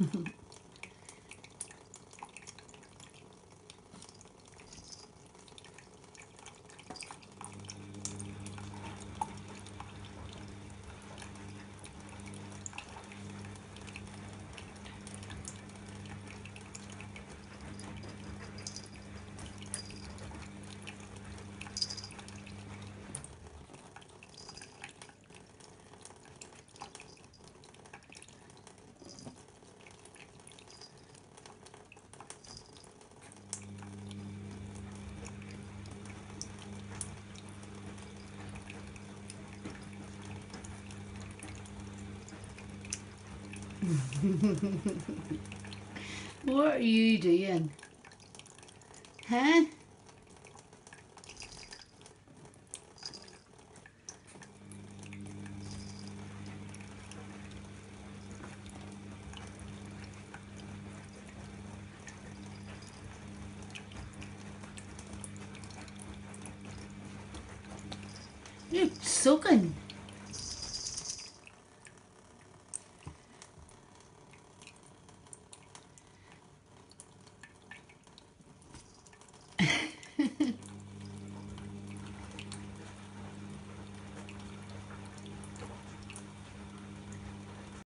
Mm-hmm. what are you doing? Huh? You're soaking.